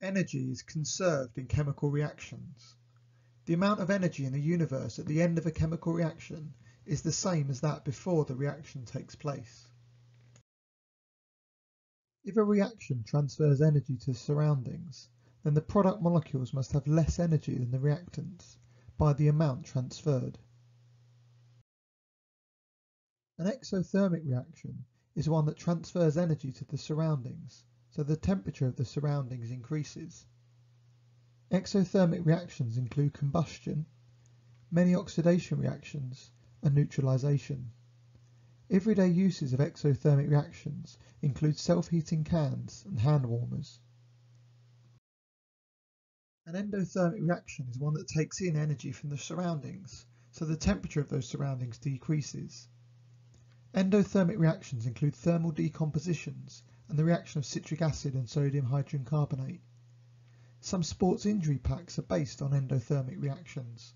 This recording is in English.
Energy is conserved in chemical reactions. The amount of energy in the universe at the end of a chemical reaction is the same as that before the reaction takes place. If a reaction transfers energy to surroundings, then the product molecules must have less energy than the reactants by the amount transferred. An exothermic reaction is one that transfers energy to the surroundings, so the temperature of the surroundings increases. Exothermic reactions include combustion, many oxidation reactions, and neutralization. Everyday uses of exothermic reactions include self-heating cans and hand warmers. An endothermic reaction is one that takes in energy from the surroundings, so the temperature of those surroundings decreases. Endothermic reactions include thermal decompositions and the reaction of citric acid and sodium hydrogen carbonate. Some sports injury packs are based on endothermic reactions.